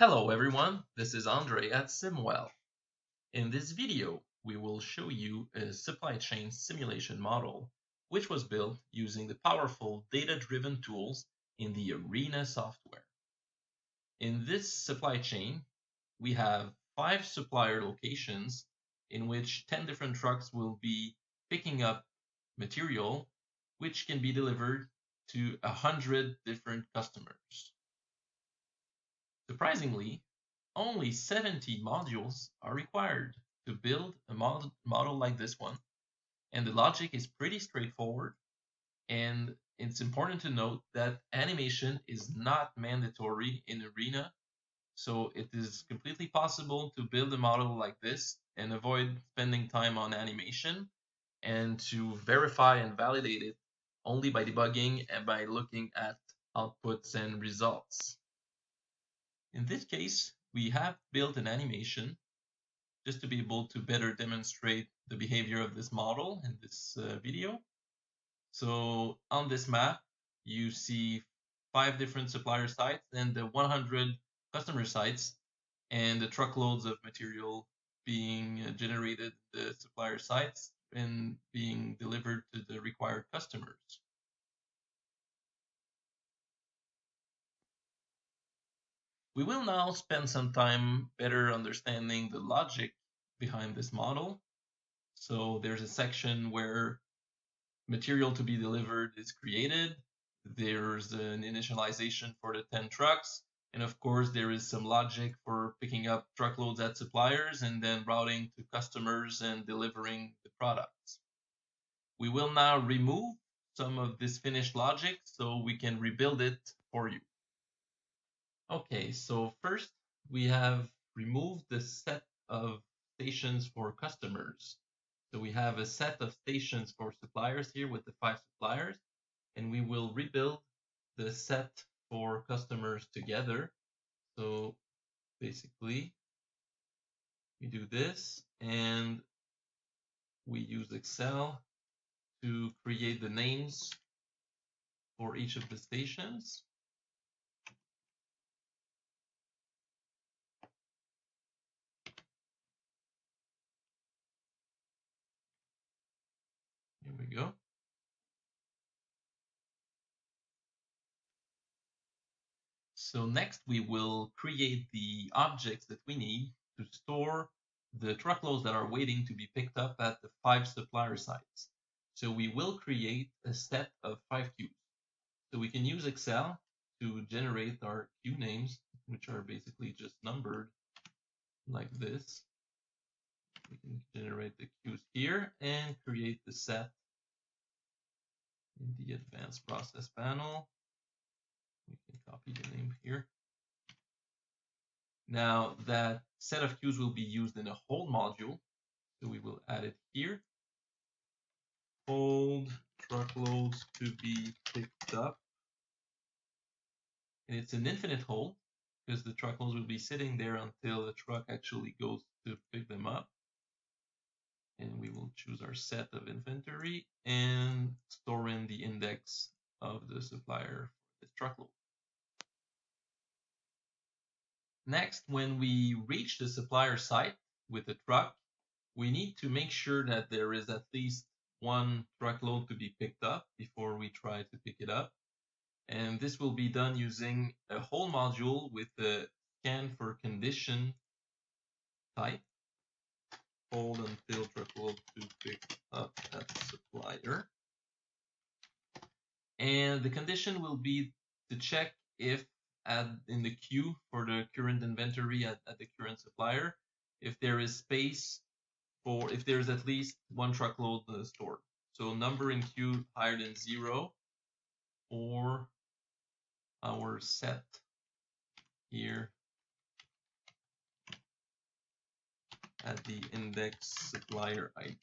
Hello everyone, this is Andre at Simwell. In this video, we will show you a supply chain simulation model which was built using the powerful data-driven tools in the Arena software. In this supply chain, we have five supplier locations in which 10 different trucks will be picking up material which can be delivered to 100 different customers. Surprisingly, only 70 modules are required to build a mod model like this one. And the logic is pretty straightforward. And it's important to note that animation is not mandatory in Arena. So it is completely possible to build a model like this and avoid spending time on animation and to verify and validate it only by debugging and by looking at outputs and results. In this case, we have built an animation just to be able to better demonstrate the behavior of this model in this uh, video. So on this map, you see five different supplier sites and the 100 customer sites and the truckloads of material being uh, generated the supplier sites and being delivered to the required customers. We will now spend some time better understanding the logic behind this model. So there's a section where material to be delivered is created. There's an initialization for the 10 trucks. And of course, there is some logic for picking up truckloads at suppliers and then routing to customers and delivering the products. We will now remove some of this finished logic so we can rebuild it for you. Okay, so first we have removed the set of stations for customers. So we have a set of stations for suppliers here with the five suppliers, and we will rebuild the set for customers together. So basically, we do this and we use Excel to create the names for each of the stations. We go. So next we will create the objects that we need to store the truckloads that are waiting to be picked up at the five supplier sites. So we will create a set of five queues. So we can use Excel to generate our queue names, which are basically just numbered like this. We can generate the queues here and create the set in the advanced process panel. We can copy the name here. Now that set of queues will be used in a hold module. So we will add it here. Hold truckloads to be picked up. And it's an infinite hold because the truckloads will be sitting there until the truck actually goes to pick them up and we will choose our set of inventory and store of the supplier for this truckload. Next, when we reach the supplier site with the truck, we need to make sure that there is at least one truckload to be picked up before we try to pick it up. And this will be done using a hold module with the scan for condition type hold until truckload to pick up that supplier. And the condition will be to check if at, in the queue for the current inventory at, at the current supplier, if there is space for, if there's at least one truckload stored. So number in queue higher than zero or our set here at the index supplier ID.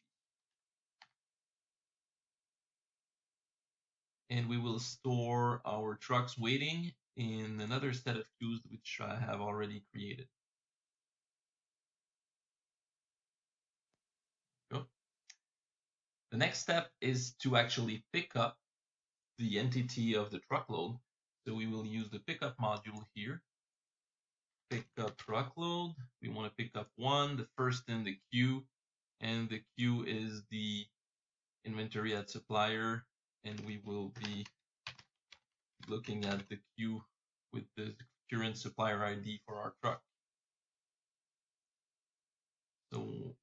And we will store our trucks waiting in another set of queues which I have already created. The next step is to actually pick up the entity of the truckload. So we will use the pickup module here pick up truckload. We want to pick up one, the first in the queue, and the queue is the inventory at supplier, and we will be looking at the queue with the current supplier ID for our truck. So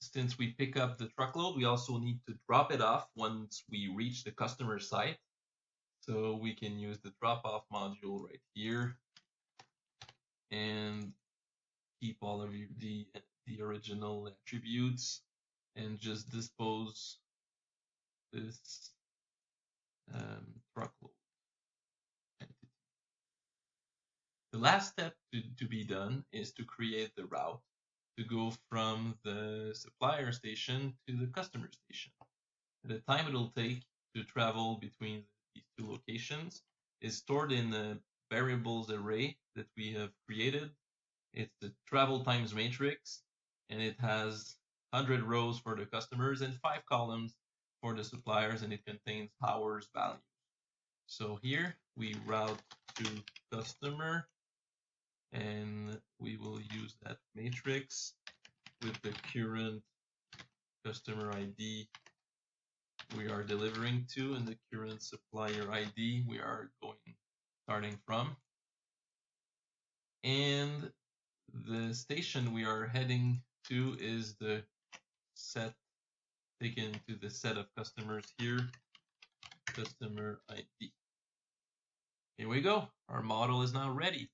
since we pick up the truckload, we also need to drop it off once we reach the customer site. So we can use the drop off module right here and keep all of the, the original attributes and just dispose this Um, truckload entity. The last step to, to be done is to create the route to go from the supplier station to the customer station. The time it'll take to travel between these two locations is stored in the variables array that we have created. It's the travel times matrix, and it has 100 rows for the customers and five columns for the suppliers, and it contains hours values. So here we route to customer, and we will use that matrix with the current customer ID we are delivering to and the current supplier ID we are going starting from. And the station we are heading to is the set taken to the set of customers here, customer ID. Here we go. Our model is now ready.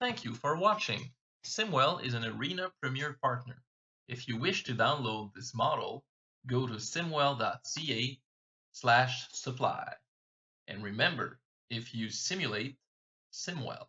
Thank you for watching. Simwell is an Arena Premier partner. If you wish to download this model, go to simwell.ca slash supply. And remember, if you simulate, Simwell.